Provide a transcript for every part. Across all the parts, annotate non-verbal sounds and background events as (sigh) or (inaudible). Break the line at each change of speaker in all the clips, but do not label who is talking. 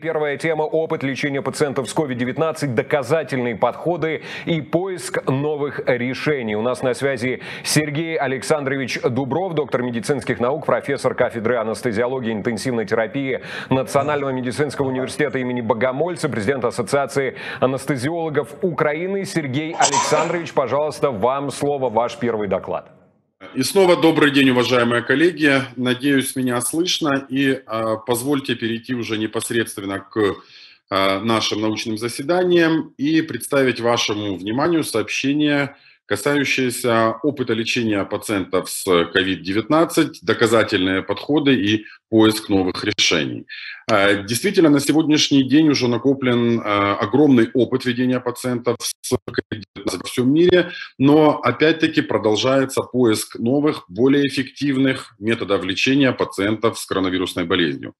Первая тема – опыт лечения пациентов с COVID-19, доказательные подходы и поиск новых решений. У нас на связи Сергей Александрович Дубров, доктор медицинских наук, профессор кафедры анестезиологии и интенсивной терапии Национального медицинского университета имени Богомольца, президент Ассоциации анестезиологов Украины. Сергей Александрович, пожалуйста, вам слово, ваш первый доклад.
И снова добрый день, уважаемые коллеги. Надеюсь, меня слышно. И э, позвольте перейти уже непосредственно к э, нашим научным заседаниям и представить вашему вниманию сообщение касающиеся опыта лечения пациентов с COVID-19, доказательные подходы и поиск новых решений. А, действительно, на сегодняшний день уже накоплен а, огромный опыт ведения пациентов с COVID-19 во всем мире, но опять-таки продолжается поиск новых, более эффективных методов лечения пациентов с коронавирусной болезнью.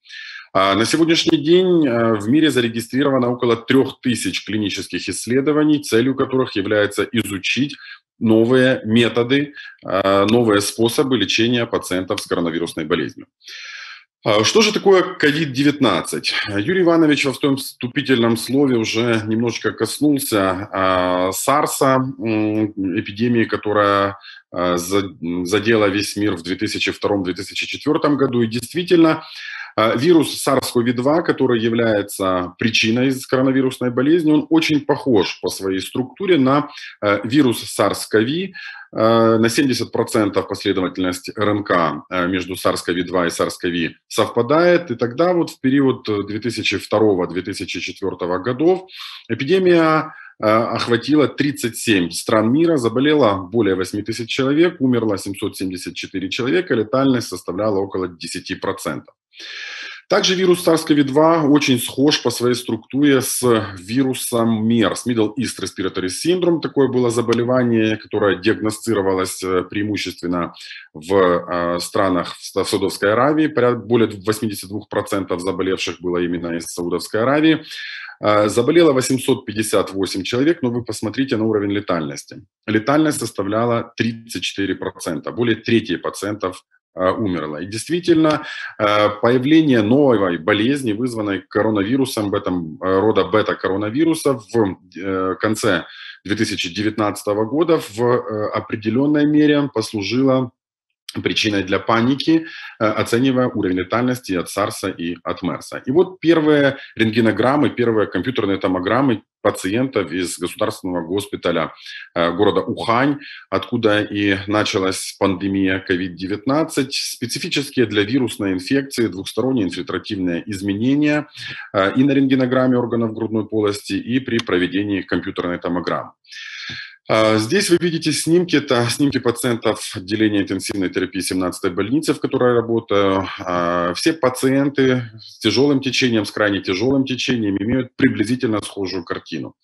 А, на сегодняшний день в мире зарегистрировано около 3000 клинических исследований, целью которых является изучить новые методы, новые способы лечения пациентов с коронавирусной болезнью. А, что же такое COVID-19? Юрий Иванович во своем вступительном слове уже немножечко коснулся а, САРСа, эпидемии, которая задела весь мир в 2002-2004 году. И действительно, а, вирус SARS-CoV-2, который является причиной коронавирусной болезни, он очень похож по своей структуре на а, вирус SARS-CoV, а, на 70% последовательность РНК между SARS-CoV-2 и SARS-CoV совпадает. И тогда вот в период 2002-2004 годов эпидемия охватила 37 стран мира, заболело более 8 тысяч человек, умерло 774 человека, летальность составляла около 10%. Также вирус SARS-CoV-2 очень схож по своей структуре с вирусом MERS, Middle East Respiratory Syndrome. Такое было заболевание, которое диагностировалось э, преимущественно в э, странах в Саудовской Аравии. Более 82% заболевших было именно из Саудовской Аравии. Э, заболело 858 человек, но вы посмотрите на уровень летальности. Летальность составляла 34%. Более трети пациентов Э, умерла. И действительно, э, появление новой болезни, вызванной коронавирусом, в этом э, рода бета-коронавируса в конце 2019 года в определенной мере послужило причиной для паники, оценивая уровень летальности от САРСа и от МЕРСа. И вот первые рентгенограммы, первые компьютерные томограммы пациентов из государственного госпиталя э, города Ухань, откуда и началась пандемия COVID-19, специфические для вирусной инфекции двухсторонние инфильтративные изменения э, и на рентгенограмме органов грудной полости, и при проведении компьютерной томограммы. А, здесь вы видите снимки, это снимки пациентов отделения интенсивной терапии 17-й больницы, в которой я работаю. А, все пациенты с тяжелым течением, с крайне тяжелым течением имеют приблизительно схожую картину.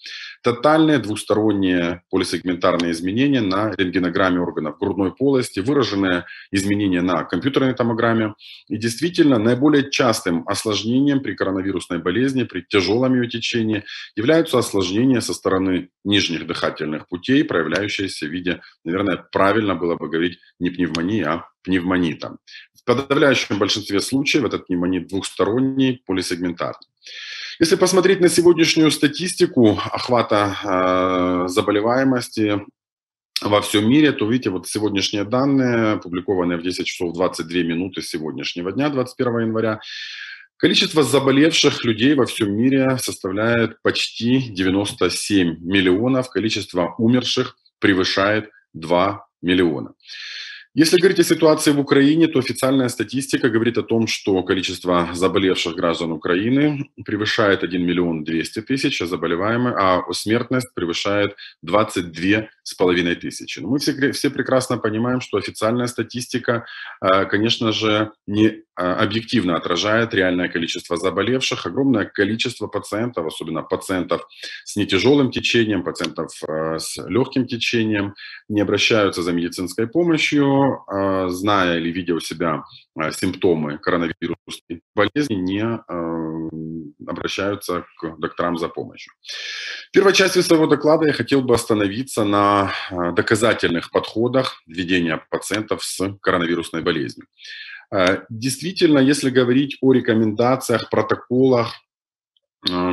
Тотальные двусторонние полисегментарные изменения на рентгенограмме органов грудной полости, выраженные изменения на компьютерной томограмме. И действительно, наиболее частым осложнением при коронавирусной болезни, при тяжелом ее течении, являются осложнения со стороны нижних дыхательных путей, людей, проявляющаяся в виде, наверное, правильно было бы говорить не пневмонии, а пневмонита. В подавляющем большинстве случаев этот пневмонит двухсторонний, полисегментарный. Если посмотреть на сегодняшнюю статистику охвата э, заболеваемости во всем мире, то видите, вот сегодняшние данные, опубликованные в 10 часов 22 минуты сегодняшнего дня, 21 января, Количество заболевших людей во всем мире составляет почти 97 миллионов, количество умерших превышает 2 миллиона. Если говорить о ситуации в Украине, то официальная статистика говорит о том, что количество заболевших граждан Украины превышает 1 миллион 200 тысяч, а заболеваемых, а смертность превышает 22 с половиной тысячи. Но мы все, все прекрасно понимаем, что официальная статистика, э, конечно же, не э, объективно отражает реальное количество заболевших. Огромное количество пациентов, особенно пациентов с нетяжелым течением, пациентов э, с легким течением, не обращаются за медицинской помощью, а, зная или видя у себя а, симптомы коронавирусной болезни, не а, обращаются к докторам за помощью. В первой части своего доклада я хотел бы остановиться на доказательных подходах ведения пациентов с коронавирусной болезнью. Действительно, если говорить о рекомендациях, протоколах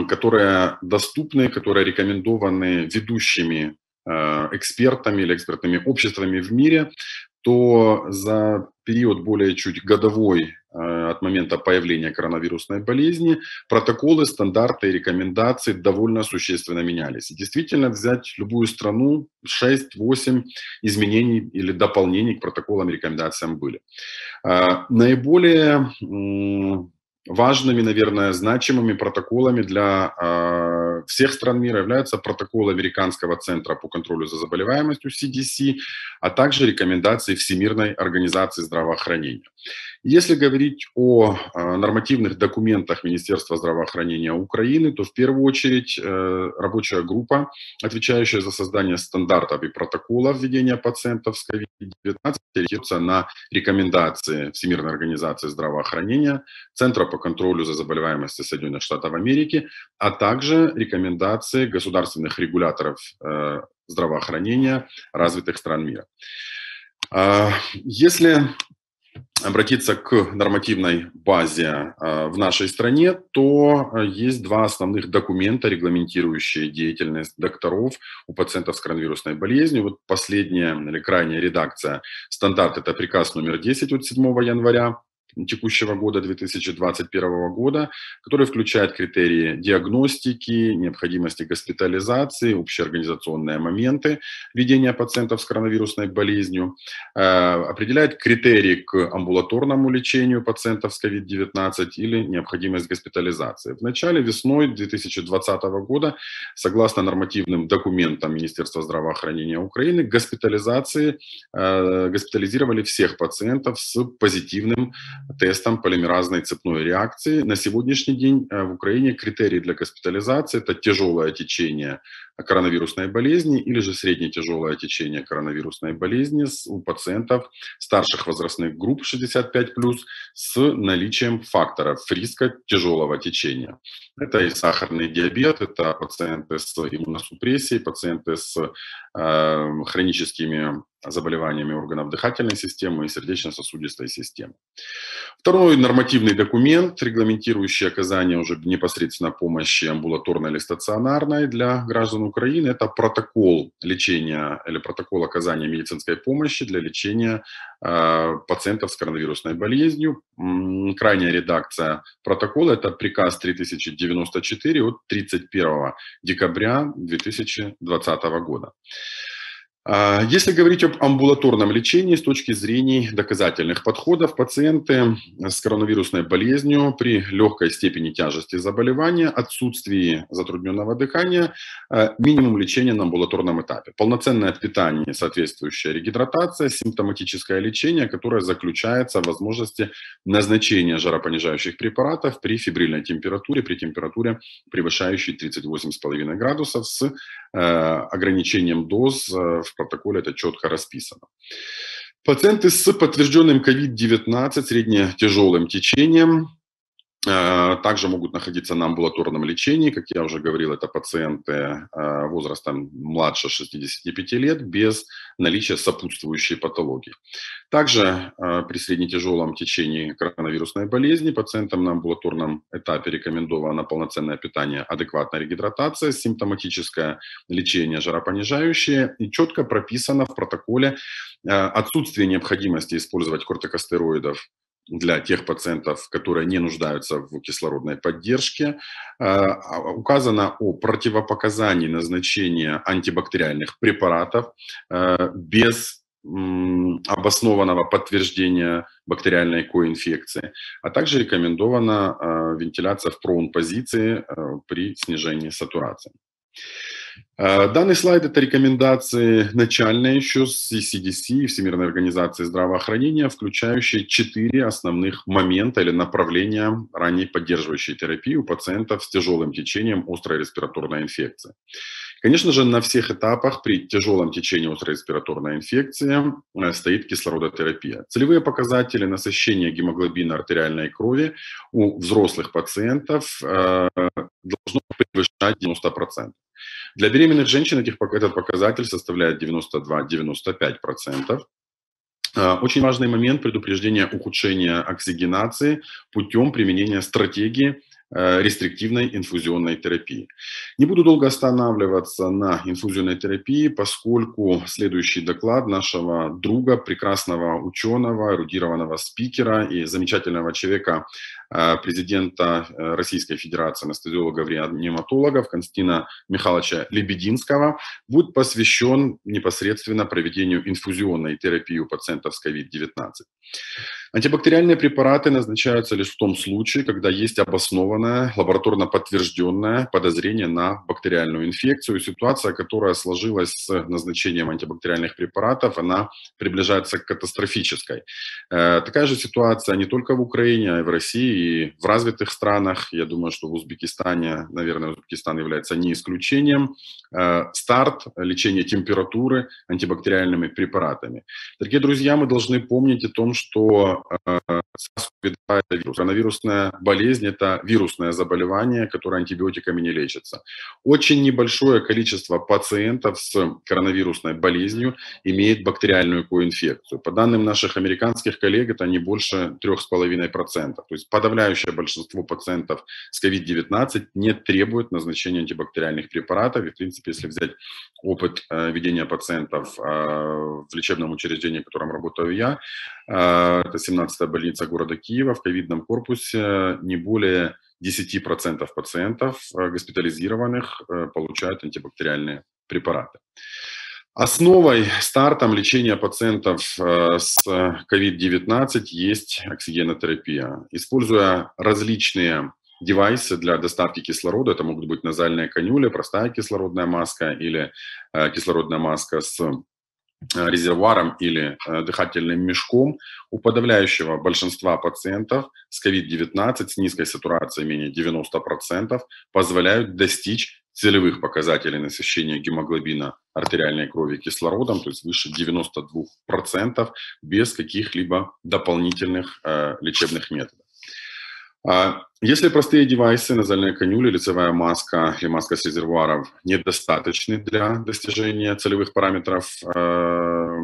которые доступны, которые рекомендованы ведущими экспертами или экспертными обществами в мире, то за период более чуть годовой э, от момента появления коронавирусной болезни протоколы, стандарты и рекомендации довольно существенно менялись. И действительно взять любую страну, 6-8 изменений или дополнений к протоколам и рекомендациям были. Э, наиболее важными, наверное, значимыми протоколами для э, всех стран мира являются протокол Американского центра по контролю за заболеваемостью CDC, а также рекомендации Всемирной организации здравоохранения. Если говорить о э, нормативных документах Министерства здравоохранения Украины, то в первую очередь э, рабочая группа, отвечающая за создание стандартов и протоколов введения пациентов с COVID-19, ориентируется на рекомендации Всемирной организации здравоохранения, Центра по контролю за заболеваемостью Соединенных Штатов Америки, а также рекомендации государственных регуляторов э, здравоохранения развитых стран мира. А, если обратиться к нормативной базе э, в нашей стране, то э, есть два основных документа, регламентирующие деятельность докторов у пациентов с коронавирусной болезнью. Вот последняя или крайняя редакция стандарт – это приказ номер 10 от 7 января текущего года, 2021 года, который включает критерии диагностики, необходимости госпитализации, общеорганизационные моменты ведения пациентов с коронавирусной болезнью, э, определяет критерии к амбулаторному лечению пациентов с COVID-19 или необходимость госпитализации. В начале весной 2020 года, согласно нормативным документам Министерства здравоохранения Украины, госпитализации, э, госпитализировали всех пациентов с позитивным тестом полимеразной цепной реакции. На сегодняшний день э, в Украине критерии для госпитализации – это тяжелое течение коронавирусной болезни или же средне-тяжелое течение коронавирусной болезни у пациентов старших возрастных групп 65+, с наличием факторов риска тяжелого течения. Это и сахарный диабет, это пациенты с иммуносупрессией, пациенты с э, хроническими заболеваниями органов дыхательной системы и сердечно-сосудистой системы. Второй нормативный документ, регламентирующий оказание уже непосредственно помощи амбулаторной или стационарной для граждан Украины, это протокол лечения или протокол оказания медицинской помощи для лечения э, пациентов с коронавирусной болезнью. Крайняя редакция протокола – это приказ 3094 от 31 декабря 2020 года. А, если говорить об амбулаторном лечении с точки зрения доказательных подходов, пациенты с коронавирусной болезнью при легкой степени тяжести заболевания, отсутствии затрудненного дыхания, а, минимум лечения на амбулаторном этапе, полноценное питание, соответствующая регидратация, симптоматическое лечение, которое заключается в возможности назначения жаропонижающих препаратов при фибрильной температуре, при температуре превышающей 38,5 градусов с ограничением доз э, в протоколе это четко расписано. Пациенты с подтвержденным COVID-19 средне-тяжелым течением также могут находиться на амбулаторном лечении. Как я уже говорил, это пациенты а, возрастом младше 65 лет без наличия сопутствующей патологии. Также а, при среднетяжелом течении коронавирусной болезни пациентам на амбулаторном этапе рекомендовано полноценное питание, адекватная регидратация, симптоматическое лечение жаропонижающее и четко прописано в протоколе отсутствие необходимости использовать кортикостероидов для тех пациентов, которые не нуждаются в кислородной поддержке. А, а, указано о противопоказании назначения антибактериальных препаратов а, без обоснованного подтверждения бактериальной коинфекции, а также рекомендована вентиляция в проун-позиции при снижении сатурации. Э, данный слайд – это рекомендации начальные еще с CDC, Всемирной организации здравоохранения, включающие четыре основных момента или направления ранней поддерживающей терапии у пациентов с тяжелым течением острой респираторной инфекции. Конечно же, на всех этапах при тяжелом течении острой респираторной инфекции э, стоит кислородотерапия. Целевые показатели насыщения гемоглобина артериальной крови у взрослых пациентов э, должно превышать 90%. Для беременных женщин этих, этот показатель составляет 92-95%. А, очень важный момент предупреждения ухудшения оксигенации путем применения стратегии э, рестриктивной инфузионной терапии. Не буду долго останавливаться на инфузионной терапии, поскольку следующий доклад нашего друга, прекрасного ученого, эрудированного спикера и замечательного человека, э, президента э, Российской Федерации анестезиологов-реаниматологов Константина Михайловича Лебединского, будет посвящен непосредственно проведению инфузионной терапии у пациентов с COVID-19. Антибактериальные препараты назначаются лишь в том случае, когда есть обоснованное, лабораторно подтвержденное подозрение на бактериальную инфекцию. Ситуация, которая сложилась с назначением антибактериальных препаратов, она приближается к катастрофической. Э, такая же ситуация не только в Украине, а и в России, и в развитых странах. Я думаю, что в Узбекистане, наверное, Узбекистан является не исключением. Э, старт лечения температуры антибактериальными препаратами. Дорогие друзья, мы должны помнить о том, что Коронавирусная болезнь – это вирусное заболевание, которое антибиотиками не лечится. Очень небольшое количество пациентов с коронавирусной болезнью имеет бактериальную коинфекцию. По данным наших американских коллег, это не больше 3,5%. То есть подавляющее большинство пациентов с COVID-19 не требует назначения антибактериальных препаратов. И, в принципе, если взять опыт э, ведения пациентов э, в лечебном учреждении, в котором работаю я, это 17-я больница города Киева, в ковидном корпусе не более 10% пациентов госпитализированных получают антибактериальные препараты. Основой, стартом лечения пациентов с COVID-19 есть оксигенотерапия. Используя различные девайсы для доставки кислорода. Это могут быть назальные канюли, простая кислородная маска или э, кислородная маска с э, резервуаром или э, дыхательным мешком у подавляющего большинства пациентов с COVID-19 с низкой сатурацией менее 90% позволяют достичь целевых показателей насыщения гемоглобина артериальной крови кислородом, то есть выше 92% без каких-либо дополнительных э, лечебных методов. Если простые девайсы, назальная канюля, лицевая маска или маска с резервуаров недостаточны для достижения целевых параметров э,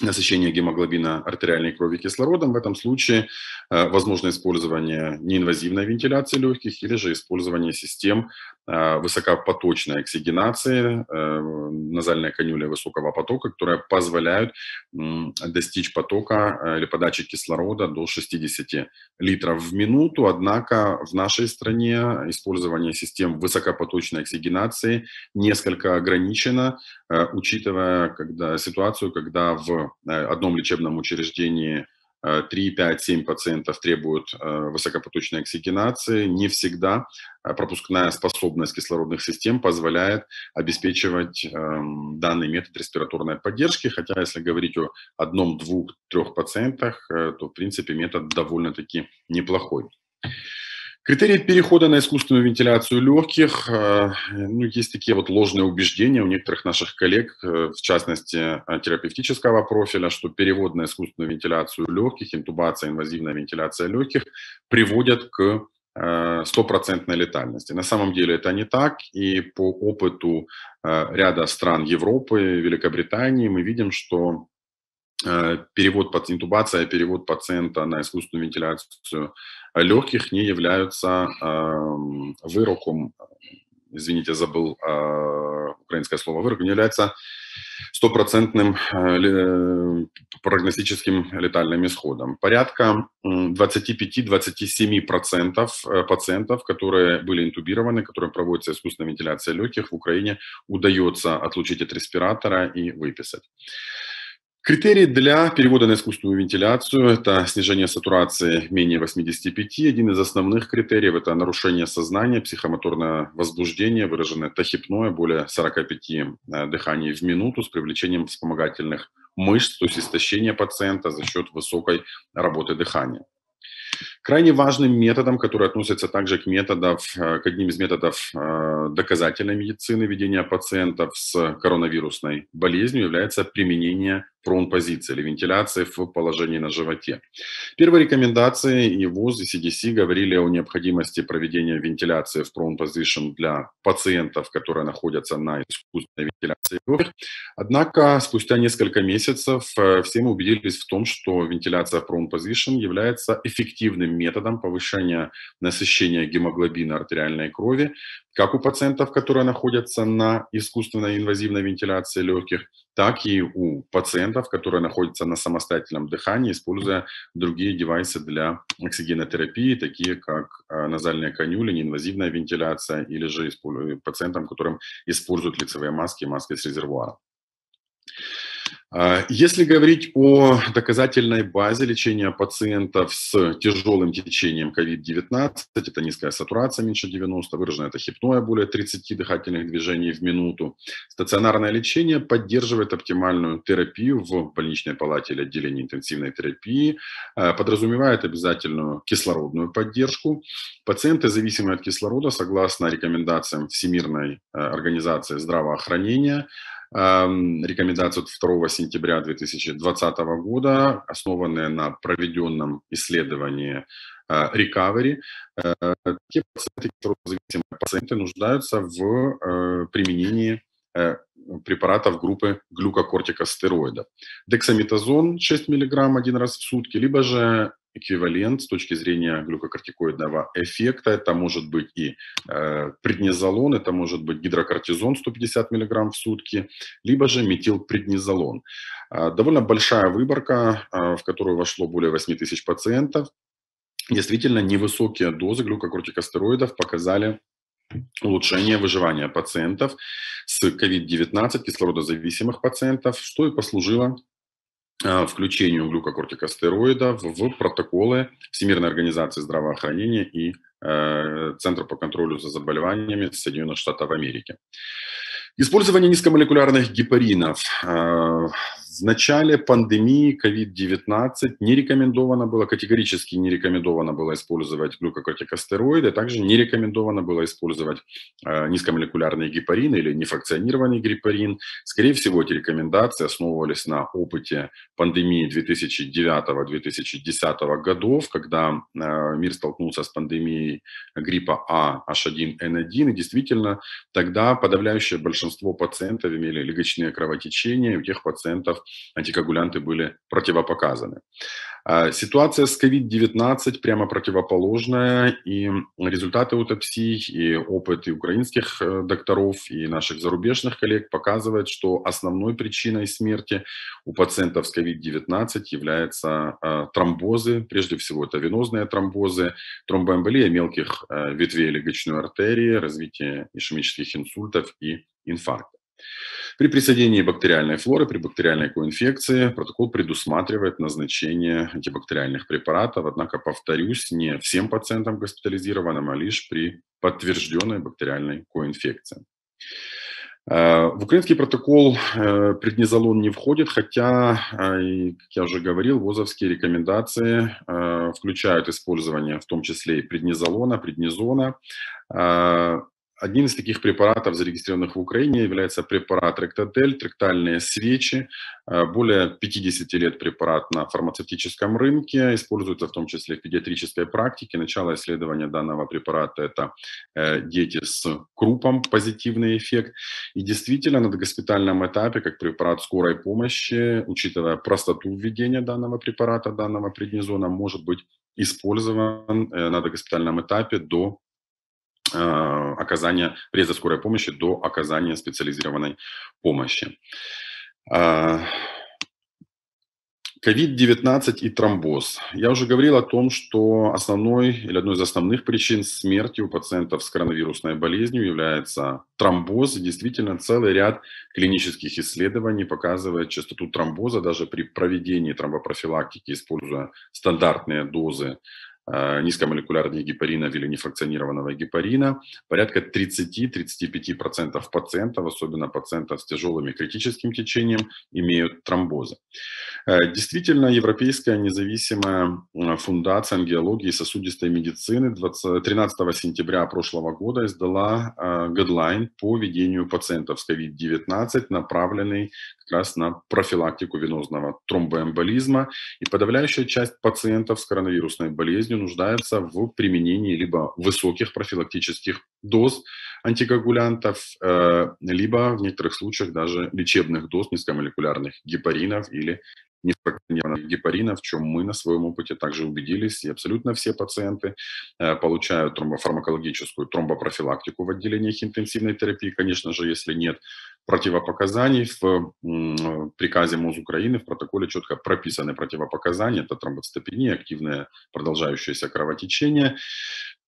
насыщения гемоглобина артериальной крови кислородом, в этом случае э, возможно использование неинвазивной вентиляции легких или же использование систем э, высокопоточной оксигенации, э, назальной канюли высокого потока, которые позволяют достичь потока или подачи кислорода до 60 литров в минуту. Однако в нашей стране использование систем высокопоточной оксигенации несколько ограничено, учитывая когда, ситуацию, когда в одном лечебном учреждении 3, 5, 7 пациентов требуют э, высокопоточной оксигенации. Не всегда э, пропускная способность кислородных систем позволяет обеспечивать эм, данный метод респираторной поддержки, хотя если говорить о одном, двух, трех пациентах, э, то в принципе метод довольно-таки неплохой. Критерии перехода на искусственную вентиляцию легких, э, ну, есть такие вот ложные убеждения у некоторых наших коллег, э, в частности, э, терапевтического профиля, что перевод на искусственную вентиляцию легких, интубация, инвазивная вентиляция легких приводят к стопроцентной летальности. На самом деле это не так, и по опыту ряда стран Европы, Великобритании мы видим, что перевод, интубация, перевод пациента на искусственную вентиляцию легких не являются выроком, извините, забыл а, украинское слово, вырок не является стопроцентным э, прогностическим летальным исходом. Порядка 25-27% э, пациентов, которые были интубированы, которым проводится искусственная вентиляция легких, в Украине удается отлучить от респиратора и выписать. Критерии для перевода на искусственную вентиляцию – это снижение сатурации менее 85. Один из основных критериев – это нарушение сознания, психомоторное возбуждение, выраженное тахипное, более 45 э, дыханий в минуту с привлечением вспомогательных мышц, то есть истощение пациента за счет высокой работы дыхания. Крайне важным методом, который относится также к, методов, э, к одним из методов э, доказательной медицины ведения пациентов с коронавирусной болезнью, является применение прон-позиции или вентиляции в положении на животе. Первые рекомендации и ВОЗ, и CDC говорили о необходимости проведения вентиляции в прон-позиtion для пациентов, которые находятся на искусственной вентиляции. Однако спустя несколько месяцев э, все мы убедились в том, что вентиляция в прон-позиtion является эффективным методом повышения насыщения гемоглобина артериальной крови, как у пациентов, которые находятся на искусственной инвазивной вентиляции легких, так и у пациентов, которые находятся на самостоятельном дыхании, используя другие девайсы для оксигенотерапии, такие как э, назальные канюли, неинвазивная вентиляция или же пациентам, которым используют лицевые маски и маски с резервуаром. А, если говорить о доказательной базе лечения пациентов с тяжелым течением COVID-19, это низкая сатурация меньше 90, выраженное тахипноя более 30 дыхательных движений в минуту. Стационарное лечение поддерживает оптимальную терапию в больничной палате или отделении интенсивной терапии, а, подразумевает обязательную кислородную поддержку. Пациенты, зависимые от кислорода, согласно рекомендациям Всемирной а, организации здравоохранения, рекомендацию от 2 сентября 2020 года, основанные на проведенном исследовании Recovery. Э, те пациенты, которые пациенты, нуждаются в э, применении э, препаратов группы глюкокортикостероидов. Дексаметазон 6 мг один раз в сутки, либо же эквивалент с точки зрения глюкокортикоидного эффекта. Это может быть и э, преднизолон, это может быть гидрокортизон 150 мг в сутки, либо же метилпреднизолон. Э, довольно большая выборка, э, в которую вошло более 8 тысяч пациентов. Действительно, невысокие дозы глюкокортикостероидов показали улучшение выживания пациентов с COVID-19, кислородозависимых пациентов, что и послужило включению глюкокортикостероидов в протоколы Всемирной организации здравоохранения и э, Центра по контролю за заболеваниями Соединенных Штатов Америки. Использование низкомолекулярных гепаринов а, в начале пандемии COVID-19 не рекомендовано было, категорически не рекомендовано было использовать глюкокортикостероиды, также не рекомендовано было использовать э, низкомолекулярные гепарины или нефракционированный гепарин. Скорее всего, эти рекомендации основывались на опыте пандемии 2009-2010 годов, когда э, мир столкнулся с пандемией гриппа А H1N1, и действительно тогда подавляющее большинство пациентов имели легочные кровотечения, у тех пациентов антикоагулянты были противопоказаны. А, ситуация с COVID-19 прямо противоположная, и результаты аутопсий, и опыт и украинских э, докторов, и наших зарубежных коллег показывают, что основной причиной смерти у пациентов с COVID-19 являются а, тромбозы, прежде всего это венозные тромбозы, тромбоэмболия мелких э, ветвей легочной артерии, развитие ишемических инсультов и инфарктов. При присоединении бактериальной флоры, при бактериальной коинфекции протокол предусматривает назначение антибактериальных препаратов, однако, повторюсь, не всем пациентам госпитализированным, а лишь при подтвержденной бактериальной коинфекции. Э, в украинский протокол э, преднизолон не входит, хотя, э, как я уже говорил, ВОЗовские рекомендации включают использование в том числе и преднизолона, преднизона. Одним из таких препаратов, зарегистрированных в Украине, является препарат Ректатель, тректальные свечи. Э, более 50 лет препарат на фармацевтическом рынке, используется в том числе в педиатрической практике. Начало исследования данного препарата – это э, дети с крупом, позитивный эффект. И действительно, на госпитальном этапе, как препарат скорой помощи, учитывая простоту введения данного препарата, данного преднизона, может быть использован э, на госпитальном этапе до оказания приезда скорой помощи до оказания специализированной помощи. COVID-19 э, и тромбоз. Я уже говорил о том, что основной или одной из основных причин смерти у пациентов с коронавирусной болезнью является тромбоз. И действительно, целый ряд клинических исследований показывает частоту тромбоза даже при проведении тромбопрофилактики, используя стандартные дозы э, низкомолекулярных гепаринов или нефракционированного гепарина. Порядка 30-35% пациентов, особенно пациентов с тяжелым и критическим течением, имеют тромбозы. Э, действительно, Европейская независимая фундация ангиологии и сосудистой медицины 20, 13 сентября прошлого года издала гайдлайн по ведению пациентов с COVID-19, направленный как раз на профилактику венозного тромбоэмболизма. И подавляющая часть пациентов с коронавирусной болезнью нуждается в применении либо высоких профилактических доз антикоагулянтов, э, либо в некоторых случаях даже лечебных доз низкомолекулярных гепаринов или нефрактонированных гепарина, в чем мы на своем опыте также убедились, и абсолютно все пациенты э, получают тромбофармакологическую тромбопрофилактику в отделениях интенсивной терапии. Конечно же, если нет противопоказаний, в приказе МОЗ Украины, в протоколе четко прописаны противопоказания, это тромбоцитопения, активное продолжающееся кровотечение,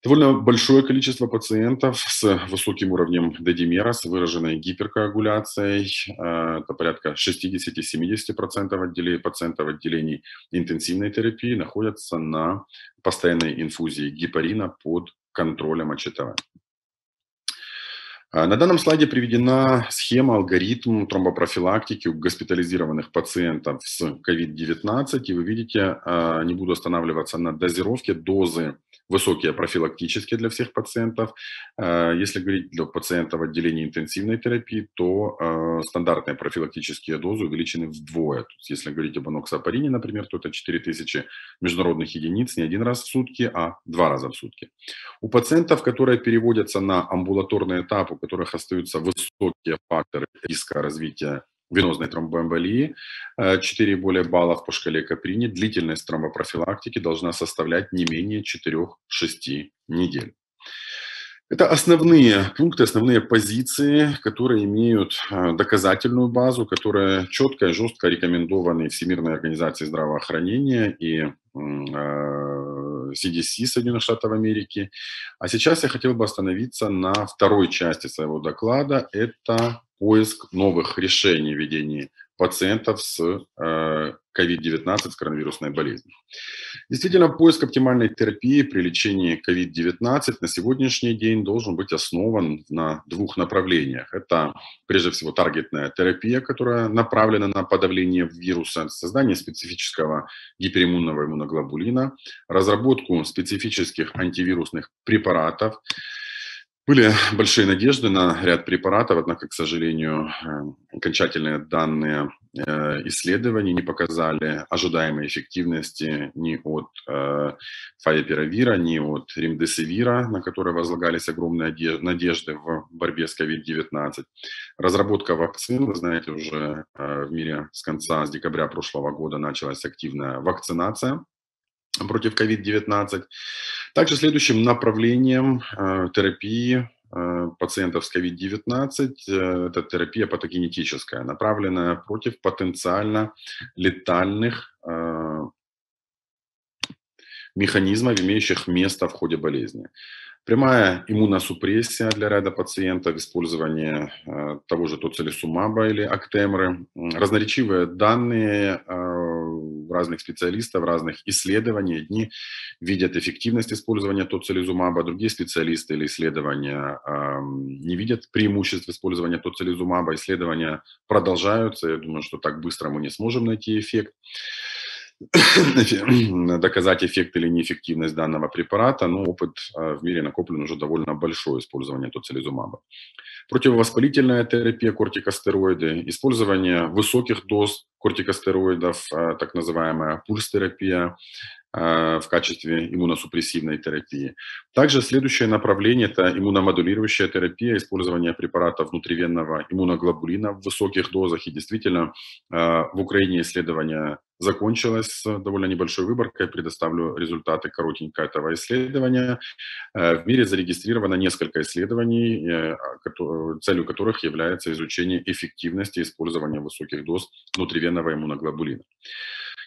Довольно большое количество пациентов с высоким уровнем дедимера, с выраженной гиперкоагуляцией. Э, это порядка 60-70% отделений, пациентов отделений интенсивной терапии находятся на постоянной инфузии гепарина под контролем. Э, на данном слайде приведена схема, алгоритм тромбопрофилактики у госпитализированных пациентов с COVID-19. И вы видите, э, не буду останавливаться на дозировке дозы высокие профилактические для всех пациентов. Э, если говорить для пациентов в отделении интенсивной терапии, то э, стандартные профилактические дозы увеличены вдвое. То есть, если говорить об аноксапарине, например, то это 4000 международных единиц не один раз в сутки, а два раза в сутки. У пациентов, которые переводятся на амбулаторный этап, у которых остаются высокие факторы риска развития венозной тромбоэмболии, 4 и более баллов по шкале Каприни, длительность тромбопрофилактики должна составлять не менее 4-6 недель. Это основные пункты, основные позиции, которые имеют э, доказательную базу, которые четко и жестко рекомендованы Всемирной организацией здравоохранения и CDC э, Соединенных Штатов Америки. А сейчас я хотел бы остановиться на второй части своего доклада. Это поиск новых решений ведения пациентов с COVID-19, э, с коронавирусной болезнью. Действительно, поиск оптимальной терапии при лечении COVID-19 на сегодняшний день должен быть основан на двух направлениях. Это, прежде всего, таргетная терапия, которая направлена на подавление вируса, создание специфического гипериммунного иммуноглобулина, разработку специфических антивирусных препаратов, были большие надежды на ряд препаратов, однако, к сожалению, э, окончательные данные э, исследований не показали ожидаемой эффективности ни от э, фавипиравира, ни от ремдесивира, на которые возлагались огромные надежды в борьбе с COVID-19. Разработка вакцин, вы знаете, уже в мире с конца, с декабря прошлого года началась активная вакцинация против COVID-19. Также следующим направлением э, терапии э, пациентов с COVID-19 э, это терапия патогенетическая, направленная против потенциально летальных механизмов, имеющих место в ходе болезни. Прямая иммуносупрессия для ряда пациентов, использование э, того же тоцилисумаба или актемры, разноречивые данные э, разных специалистов, разных исследований. Одни видят эффективность использования тоцилизумаба, другие специалисты или исследования не видят преимуществ использования тоцилизумаба. Исследования продолжаются. Я думаю, что так быстро мы не сможем найти эффект. (coughs) доказать эффект или неэффективность данного препарата, но опыт а, в мире накоплен уже довольно большое использование тоцилизумаба. Противовоспалительная терапия, кортикостероиды, использование высоких доз кортикостероидов, а, так называемая пульс-терапия, в качестве иммуносупрессивной терапии. Также следующее направление – это иммуномодулирующая терапия, использование препаратов внутривенного иммуноглобулина в высоких дозах. И действительно, в Украине исследования закончилась с довольно небольшой выборкой. Предоставлю результаты коротенько этого исследования. Э, в мире зарегистрировано несколько исследований, э, целью которых является изучение эффективности использования высоких доз внутривенного иммуноглобулина.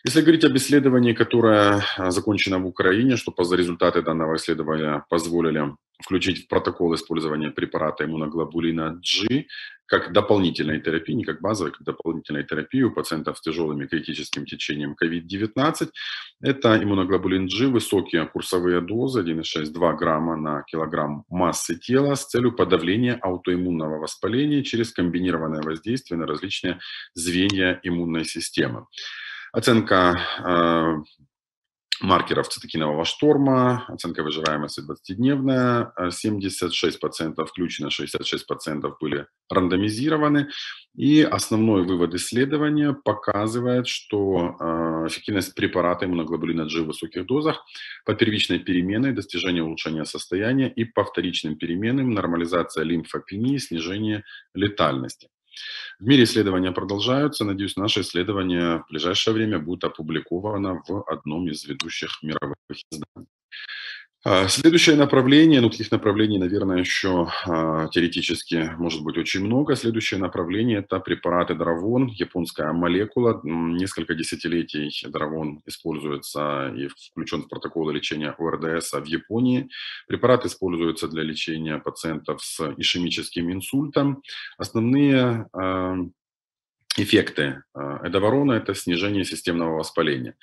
Если говорить об исследовании, которое а, закончено в Украине, что за результаты данного исследования позволили включить в протокол использования препарата иммуноглобулина G как дополнительной терапии, не как базовой, как дополнительной терапии у пациентов с тяжелым и критическим течением COVID-19. Это иммуноглобулин G, высокие курсовые дозы 1,6-2 грамма на килограмм массы тела с целью подавления аутоиммунного воспаления через комбинированное воздействие на различные звенья иммунной системы. Оценка э, маркеров цитокинового шторма, оценка выживаемости 20-дневная, 76% включено, 66% были рандомизированы. И основной вывод исследования показывает, что э, эффективность препарата иммуноглобулина G в высоких дозах по первичной переменной достижение улучшения состояния и по вторичным переменным нормализация лимфопении, снижение летальности. В мире исследования продолжаются. Надеюсь, наше исследование в ближайшее время будет опубликовано в одном из ведущих мировых изданий. А, следующее направление, ну таких направлений, наверное, еще а, теоретически может быть очень много. Следующее направление – это препараты Дравон, японская молекула. Несколько десятилетий Дравон используется и включен в протоколы лечения ОРДС в Японии. Препарат используется для лечения пациентов с ишемическим инсультом. Основные а, эффекты эдоворона – это снижение системного воспаления.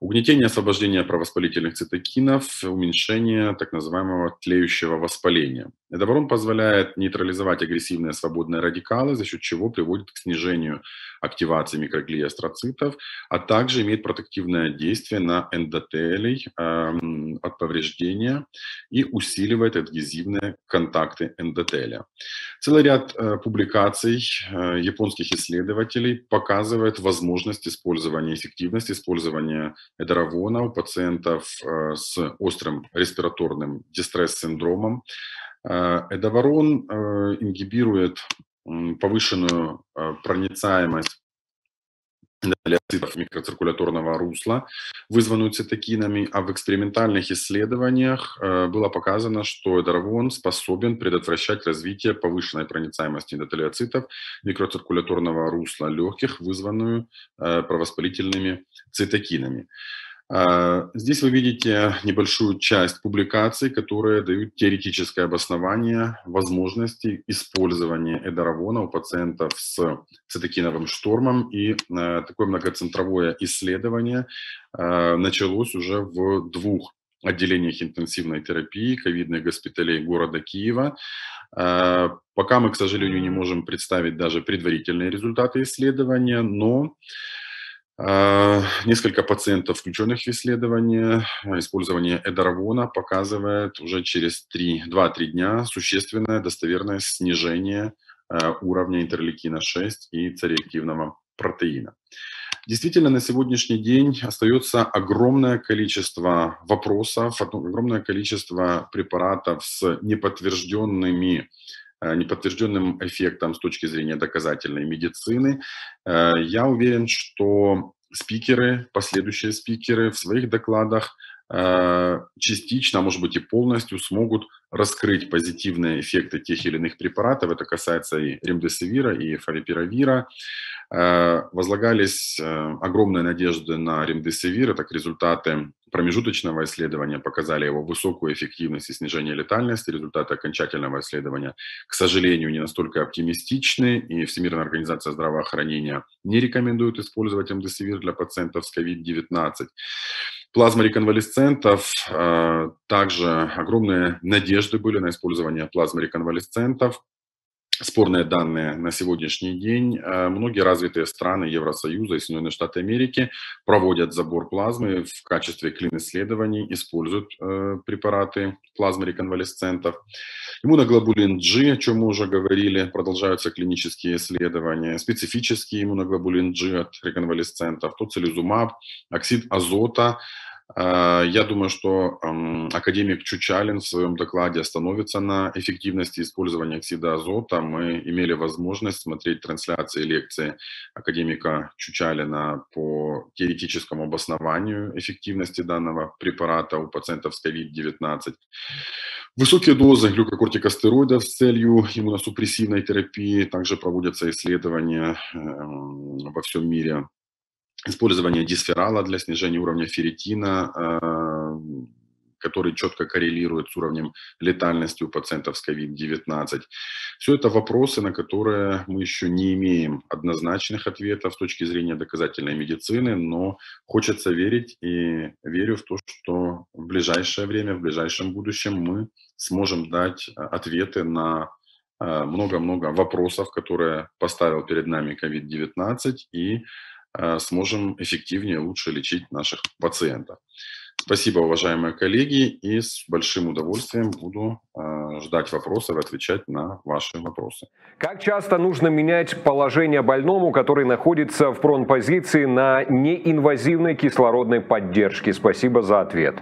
Угнетение освобождения провоспалительных цитокинов, уменьшение так называемого тлеющего воспаления. Эдоворон позволяет нейтрализовать агрессивные свободные радикалы, за счет чего приводит к снижению активации микроглии астроцитов, а также имеет протективное действие на эндотелий э, от повреждения и усиливает адгезивные контакты эндотелия. Целый ряд э, публикаций э, японских исследователей показывает возможность использования, эффективность использования эдоровона у пациентов э, с острым респираторным дистресс-синдромом. Э, эдоворон э, ингибирует повышенную проницаемость леоцитов микроциркуляторного русла, вызванную цитокинами, а в экспериментальных исследованиях э, было показано, что эдоровон способен предотвращать развитие повышенной проницаемости эндотелиоцитов микроциркуляторного русла легких, вызванную э, провоспалительными цитокинами. А, здесь вы видите небольшую часть публикаций, которые дают теоретическое обоснование возможности использования эдоровона у пациентов с цитокиновым штормом. И а, такое многоцентровое исследование а, началось уже в двух отделениях интенсивной терапии ковидных госпиталей города Киева. Пока мы, к сожалению, не можем представить даже предварительные результаты исследования, но несколько пациентов, включенных в исследование, использование эдоровона показывает уже через 2-3 дня существенное достоверное снижение а, уровня интерлейкина-6 и цареактивного протеина. Действительно, на сегодняшний день остается огромное количество вопросов, огромное количество препаратов с неподтвержденными неподтвержденным эффектом с точки зрения доказательной медицины. Э, я уверен, что спикеры, последующие спикеры в своих докладах э, частично, а может быть и полностью смогут раскрыть позитивные эффекты тех или иных препаратов. Это касается и ремдесивира, и фарипиравира. Возлагались огромные надежды на ремдесивир. Так результаты промежуточного исследования показали его высокую эффективность и снижение летальности. Результаты окончательного исследования, к сожалению, не настолько оптимистичны, и Всемирная организация здравоохранения не рекомендует использовать МДСВИР для пациентов с COVID-19. Плазма реконвалесцентов, а, также огромные надежды были на использование плазмы реконвалесцентов спорные данные на сегодняшний день. Э, многие развитые страны Евросоюза и Соединенные Штаты Америки проводят забор плазмы в качестве клин-исследований, используют э, препараты плазмы реконвалесцентов. Иммуноглобулин G, о чем мы уже говорили, продолжаются клинические исследования. Специфический иммуноглобулин G от реконвалесцентов, тоцилизумаб, оксид азота – я думаю, что академик Чучалин в своем докладе остановится на эффективности использования оксида азота. Мы имели возможность смотреть трансляции лекции академика Чучалина по теоретическому обоснованию эффективности данного препарата у пациентов с COVID-19. Высокие дозы глюкокортикостероидов с целью иммуносупрессивной терапии. Также проводятся исследования во всем мире использование дисферала для снижения уровня ферритина, который четко коррелирует с уровнем летальности у пациентов с COVID-19. Все это вопросы, на которые мы еще не имеем однозначных ответов с точки зрения доказательной медицины, но хочется верить и верю в то, что в ближайшее время, в ближайшем будущем мы сможем дать а, ответы на а, много-много вопросов, которые поставил перед нами COVID-19 и сможем эффективнее, лучше лечить наших пациентов. Спасибо, уважаемые коллеги, и с большим удовольствием буду э, ждать вопросов и отвечать на ваши вопросы.
Как часто нужно менять положение больному, который находится в пронпозиции на неинвазивной кислородной поддержке? Спасибо за ответ.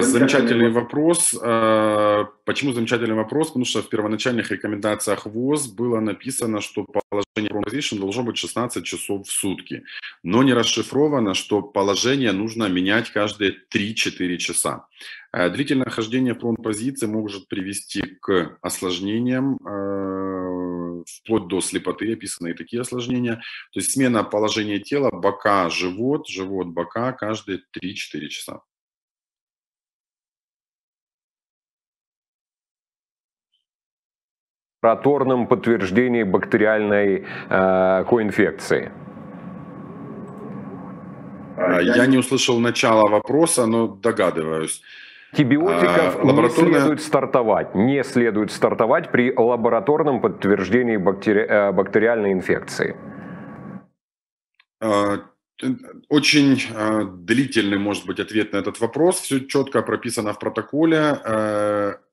Замечательный вопрос. А, почему замечательный вопрос? Потому что в первоначальных рекомендациях ВОЗ было написано, что положение Prone должно быть 16 часов в сутки, но не расшифровано, что положение нужно менять каждые 3-4 часа. А, длительное нахождение в прон-позиции может привести к осложнениям, а, вплоть до слепоты, описаны и такие осложнения. То есть смена положения тела, бока, живот, живот, бока каждые 3-4 часа.
Лабораторном подтверждении бактериальной э, коинфекции?
А, я не услышал начала вопроса, но догадываюсь.
Антибиотиков а, лабораторная... не следует стартовать, не следует стартовать при лабораторном подтверждении бактери... Э, бактериальной инфекции.
А, очень э, длительный может быть ответ на этот вопрос. Все четко прописано в протоколе.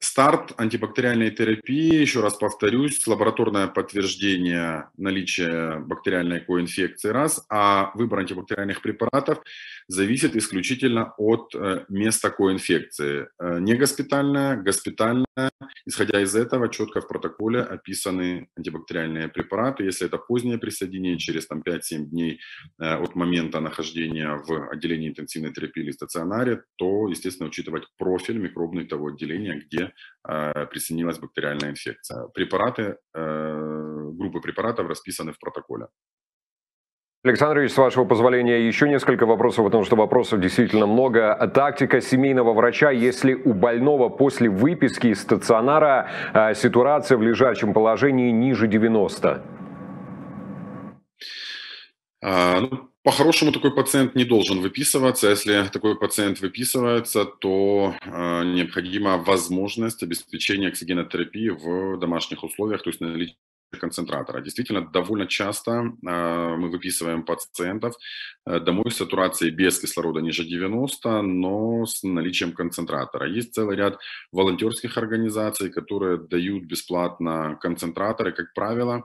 Старт антибактериальной терапии, еще раз повторюсь, лабораторное подтверждение наличия бактериальной коинфекции раз, а выбор антибактериальных препаратов зависит исключительно от э, места коинфекции. Э, не госпитальная, госпитальная. Исходя из этого, четко в протоколе описаны антибактериальные препараты. Если это позднее присоединение, через там, 5-7 дней э, от момента нахождения в отделении интенсивной терапии или стационаре, то, естественно, учитывать профиль микробный того отделения, где присоединилась бактериальная инфекция. Препараты, группы препаратов расписаны в протоколе.
Александр Ильич, с вашего позволения, еще несколько вопросов, потому что вопросов действительно много. Тактика семейного врача, если у больного после выписки из стационара э, ситуация в лежачем положении ниже 90?
А, ну, по-хорошему такой пациент не должен выписываться. Если такой пациент выписывается, то э, необходима возможность обеспечения оксигенотерапии в домашних условиях, то есть наличие концентратора. Действительно, довольно часто э, мы выписываем пациентов э, домой с сатурацией без кислорода ниже 90, но с наличием концентратора. Есть целый ряд волонтерских организаций, которые дают бесплатно концентраторы. Как правило,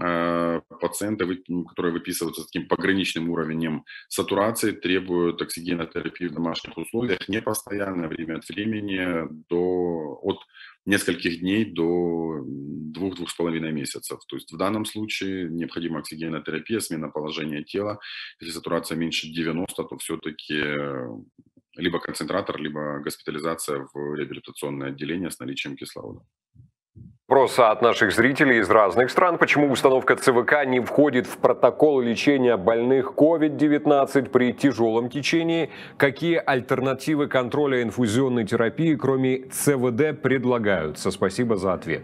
э, пациенты, которые выписываются с таким пограничным уровнем сатурации, требуют оксигенотерапии в домашних условиях не постоянное время от времени до, от нескольких дней до двух-двух с половиной месяцев. То есть в данном случае необходима оксигенотерапия, смена положения тела. Если сатурация меньше 90, то все-таки э, либо концентратор, либо госпитализация в реабилитационное отделение с наличием кислорода.
Вопрос от наших зрителей из разных стран. Почему установка ЦВК не входит в протокол лечения больных COVID-19 при тяжелом течении? Какие альтернативы контроля инфузионной терапии, кроме ЦВД, предлагаются? Спасибо за ответ.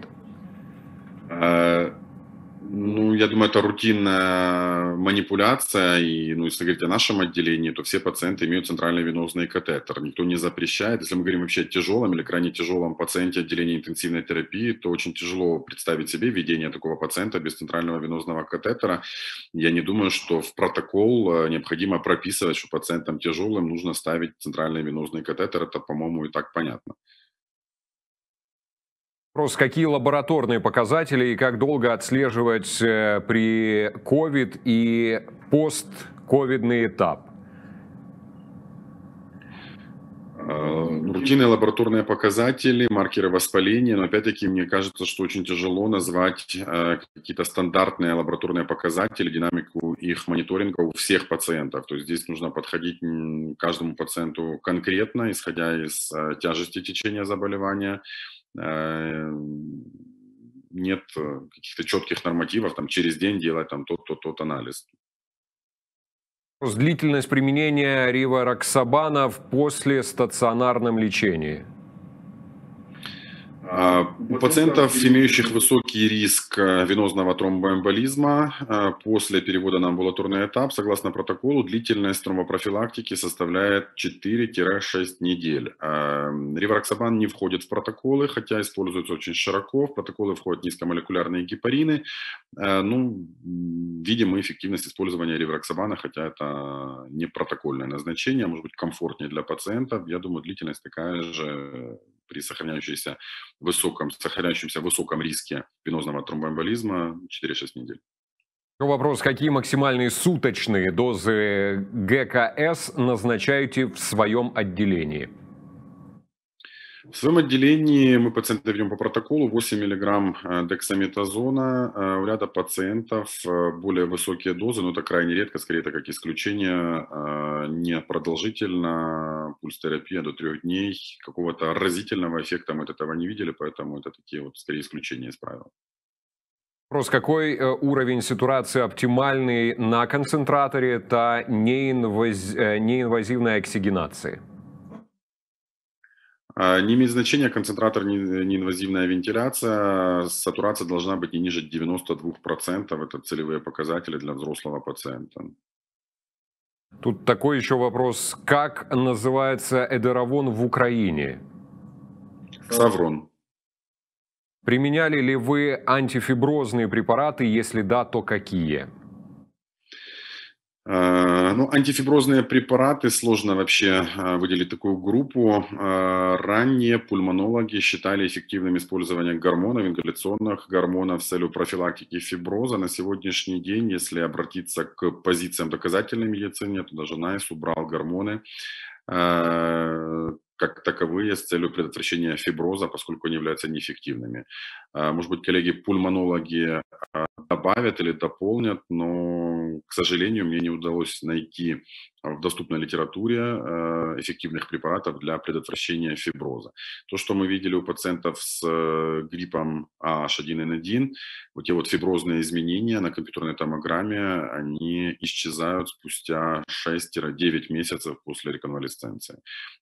Ну, я думаю, это рутинная манипуляция. И, ну, если говорить о нашем отделении, то все пациенты имеют центральный венозный катетер. Никто не запрещает. Если мы говорим вообще о тяжелом или крайне тяжелом пациенте отделения интенсивной терапии, то очень тяжело представить себе введение такого пациента без центрального венозного катетера. Я не думаю, что в протокол э, необходимо прописывать, что пациентам тяжелым нужно ставить центральный венозный катетер. Это, по-моему, и так понятно.
Вопрос, какие лабораторные показатели и как долго отслеживать э, при COVID и постковидный этап?
Э, рутинные лабораторные показатели, маркеры воспаления, но опять-таки мне кажется, что очень тяжело назвать э, какие-то стандартные лабораторные показатели, динамику их мониторинга у всех пациентов. То есть здесь нужно подходить каждому пациенту конкретно, исходя из тяжести течения заболевания, нет э, каких-то четких нормативов, там через день делать там тот-то, тот анализ.
Длительность применения ривароксабана после стационарном лечении –
у пациентов, имеющих высокий риск э, венозного тромбоэмболизма, э, после перевода на амбулаторный этап, согласно протоколу, длительность тромбопрофилактики составляет 4-6 недель. А, Ривароксабан не входит в протоколы, хотя используется очень широко. В протоколы входят низкомолекулярные гепарины. Э, ну, видим мы эффективность использования ривароксабана, хотя это не протокольное назначение, а может быть комфортнее для пациентов. Я думаю, длительность такая же при сохраняющейся высоком, сохраняющемся высоком риске венозного тромбоэмболизма 4-6 недель.
Вопрос, какие максимальные суточные дозы ГКС назначаете в своем отделении?
В своем отделении мы пациента ведем по протоколу 8 мг э, дексаметазона. Э, у ряда пациентов э, более высокие дозы, но это крайне редко, скорее это как исключение, не продолжительно, пульс-терапия до трех дней. Какого-то разительного эффекта мы от этого не видели, поэтому это такие вот скорее исключения из правил.
Вопрос, какой уровень ситуации оптимальный на концентраторе та неинваз... неинвазивной оксигенации?
А, не имеет значения концентратор, неинвазивная вентиляция. Сатурация должна быть не ниже 92%. Это целевые показатели для взрослого пациента.
Тут такой еще вопрос. Как называется эдеравон в Украине?
Саврон.
Применяли ли вы антифиброзные препараты? Если да, то какие?
Э, ну, антифиброзные препараты сложно вообще э, выделить такую группу. Э, ранние пульмонологи считали эффективным использование гормонов, ингаляционных гормонов с целью профилактики фиброза. На сегодняшний день, если обратиться к позициям доказательной медицины, то даже НАИС убрал гормоны как таковые с целью предотвращения фиброза, поскольку они являются неэффективными. Может быть, коллеги-пульмонологи добавят или дополнят, но, к сожалению, мне не удалось найти в доступной литературе э, эффективных препаратов для предотвращения фиброза. То, что мы видели у пациентов с э, гриппом H1N1, вот те вот фиброзные изменения на компьютерной томограмме, они исчезают спустя 6-9 месяцев после реконвалесценции.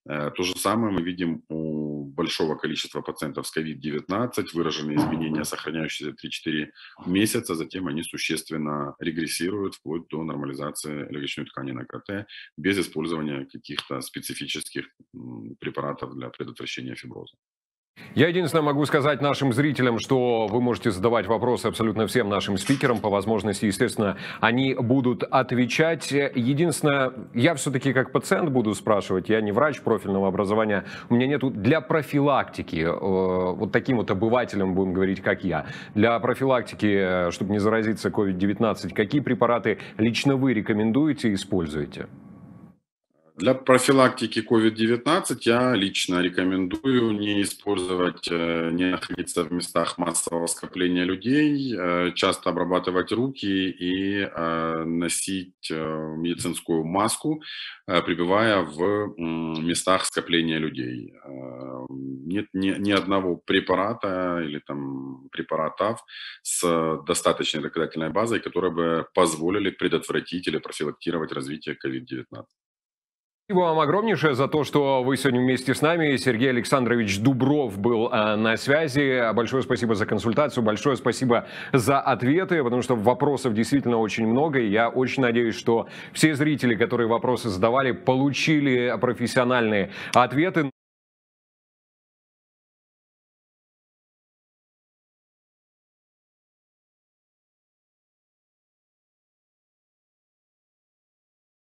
Э, то же самое мы видим у большого количества пациентов с COVID-19, выраженные изменения, сохраняющиеся 3-4 месяца, затем они существенно регрессируют вплоть до нормализации легочной ткани на КТ без использования каких-то специфических препаратов для предотвращения фиброза.
Я единственное могу сказать нашим зрителям, что вы можете задавать вопросы абсолютно всем нашим спикерам. По возможности, естественно, они будут отвечать. Единственное, я все-таки как пациент буду спрашивать, я не врач профильного образования, у меня нету для профилактики, э, вот таким вот обывателям будем говорить, как я, для профилактики, э, чтобы не заразиться COVID-19, какие препараты лично вы рекомендуете и используете?
Для профилактики COVID-19 я лично рекомендую не использовать, э, не находиться в местах массового скопления людей, э, часто обрабатывать руки и э, носить медицинскую маску, пребывая в местах скопления людей. Нет ни, ни одного препарата или там препаратов с достаточной доказательной базой, которые бы позволили предотвратить или профилактировать развитие COVID-19.
Спасибо вам огромнейшее за то, что вы сегодня вместе с нами. Сергей Александрович Дубров был э, на связи. Большое спасибо за консультацию, большое спасибо за ответы, потому что вопросов действительно очень много. И я очень надеюсь, что все зрители, которые вопросы задавали, получили профессиональные ответы.